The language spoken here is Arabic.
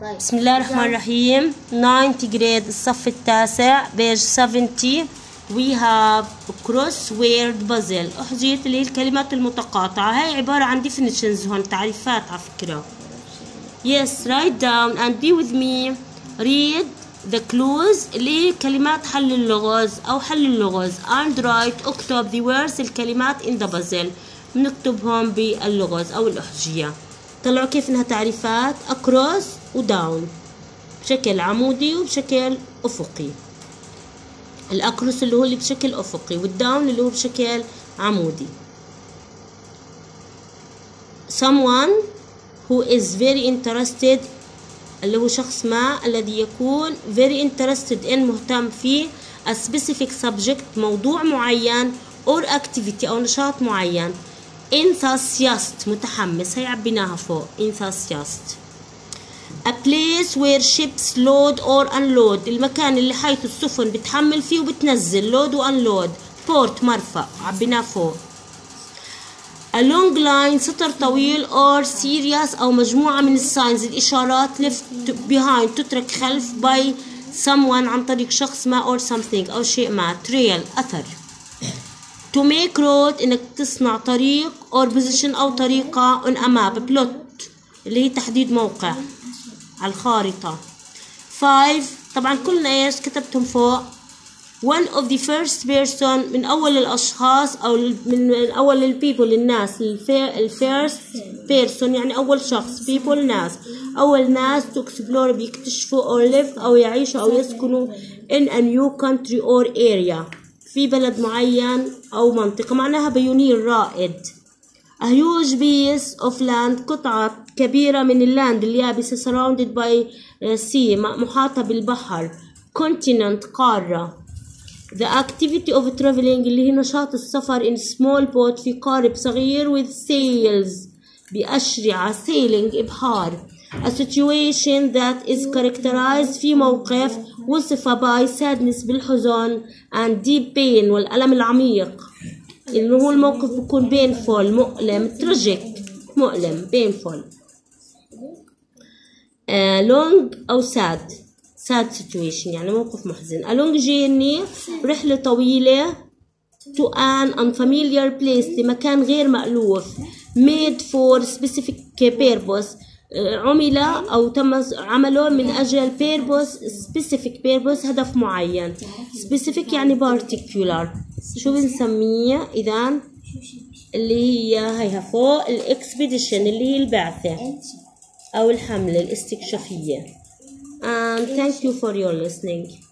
طيب. بسم الله الرحمن الرحيم. 9th grade الصف التاسع page 70 we have cross word puzzle. أحجيت هي الكلمات المتقاطعة. هاي عبارة عن definitions هون تعريفات على فكرة. Yes write down and be with me. Read the clues. اللي كلمات حل اللغز أو حل اللغز. And write اكتب the words الكلمات in the puzzle. بنكتبهم باللغز أو الأحجية طلعوا كيف إنها تعريفات across وداون بشكل عمودي وبشكل أفقي. الاكروس اللي هو اللي بشكل أفقي والداون اللي هو بشكل عمودي. someone who is very interested اللي هو شخص ما الذي يكون very interested in مهتم في a specific subject موضوع معين or activity أو نشاط معين. Enthusiast. متحمس. هي عبيناها فوق. Enthusiast. A place where ships load or unload. المكان اللي حيث السفن بتحمل فيه وبتنزل. Load و unload. Port مرفأ. عبيناه فوق. A long line سطر طويل or series أو مجموعة من الساينز الإشارات left behind. تترك خلف by someone عن طريق شخص ما or something أو شيء ما. Trail أثر. To make road انك تصنع طريق or position أو طريقة on a map plot اللي هي تحديد موقع على الخارطة. 5 طبعا كلنا إيش كتبتهم فوق. One of the first person من أول الأشخاص أو من اول ال people الناس ال first person يعني أول شخص people ناس. أول ناس to explore بيكتشفوا or live أو يعيشوا أو يسكنوا in a new country or area. في بلد معين أو منطقة معناها بيونير رائد. A huge piece of land قطعة كبيرة من اللاند اليابسة surrounded by sea محاطة بالبحر. Continent قارة. The activity of traveling اللي هي نشاط السفر in small boat في قارب صغير with sails. بأشرعة sailing إبحار. A situation that is characterized في موقف وصف by sadness بالحزن and deep pain والألم العميق اللي هو الموقف بيكون painful مؤلم tragic مؤلم painful uh, long أو sad sad situation يعني موقف محزن a long journey رحلة طويلة to an unfamiliar place لمكان غير مألوف made for specific purpose عمل أو تم عمله من أجل purpose specific purpose هدف معين. Specific يعني particular. شو بنسميه إذا اللي هي هيها فوق. الإكسبيديشن اللي هي البعثة. أو الحملة الاستكشافية. And thank you for your listening.